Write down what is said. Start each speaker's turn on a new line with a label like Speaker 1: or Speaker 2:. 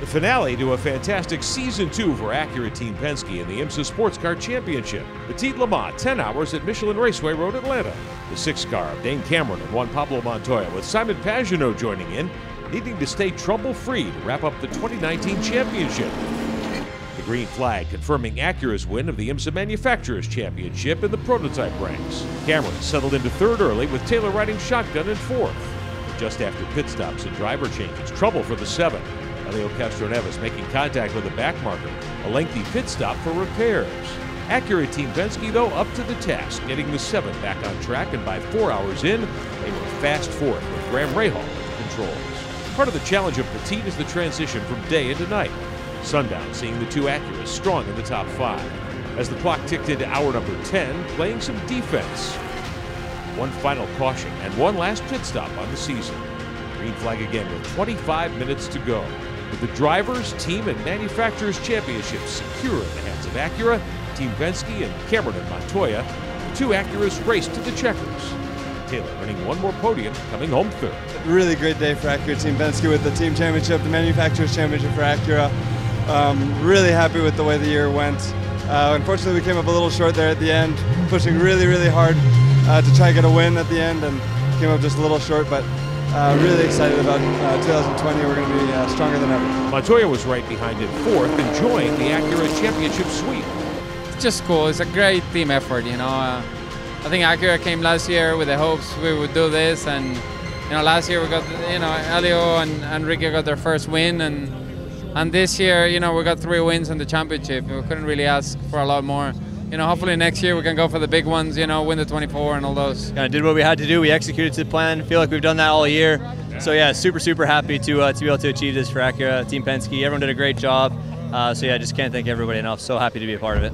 Speaker 1: The finale to a fantastic season two for Acura Team Penske in the IMSA Sports Car Championship. Petit Le Mans, 10 hours at Michelin Raceway Road, Atlanta. The six car of Dane Cameron and Juan Pablo Montoya, with Simon Pagenaud joining in, needing to stay trouble free to wrap up the 2019 championship. The green flag confirming Acura's win of the IMSA Manufacturers Championship in the prototype ranks. Cameron settled into third early with Taylor riding shotgun in fourth. Just after pit stops and driver changes, trouble for the Helio Castroneves making contact with a back marker, a lengthy pit stop for repairs. Acura Team Penske, though, up to the task, getting the seven back on track, and by four hours in, they were fast fourth with Graham Rahal controls. Part of the challenge of Petit is the transition from day into night. Sundown seeing the two Acuras strong in the top five. As the clock ticked into hour number 10, playing some defense. One final caution and one last pit stop on the season. Green flag again with 25 minutes to go. With the Drivers, Team, and Manufacturers Championships secure in the hands of Acura, Team Penske, and Cameron and Montoya, the two Acuras race to the checkers. Taylor earning one more podium, coming home third.
Speaker 2: Really great day for Acura Team Penske with the team championship, the manufacturers championship for Acura. Um, really happy with the way the year went. Uh, unfortunately, we came up a little short there at the end, pushing really, really hard uh, to try and get a win at the end, and came up just a little short. But uh, really excited about uh, 2020. We're going to be uh, stronger than ever.
Speaker 1: Montoya was right behind in fourth, enjoying the Acura Championship sweep.
Speaker 3: It's just cool. It's a great team effort, you know. Uh, I think Acura came last year with the hopes we would do this, and you know, last year we got, you know, Elio and and Ricky got their first win, and and this year, you know, we got three wins in the championship. We couldn't really ask for a lot more. You know, hopefully next year we can go for the big ones. You know, win the 24 and all those.
Speaker 4: Kind of did what we had to do. We executed to the plan. Feel like we've done that all year. So yeah, super super happy to uh, to be able to achieve this for Acura, Team Penske. Everyone did a great job. Uh, so yeah, I just can't thank everybody enough. So happy to be a part of it.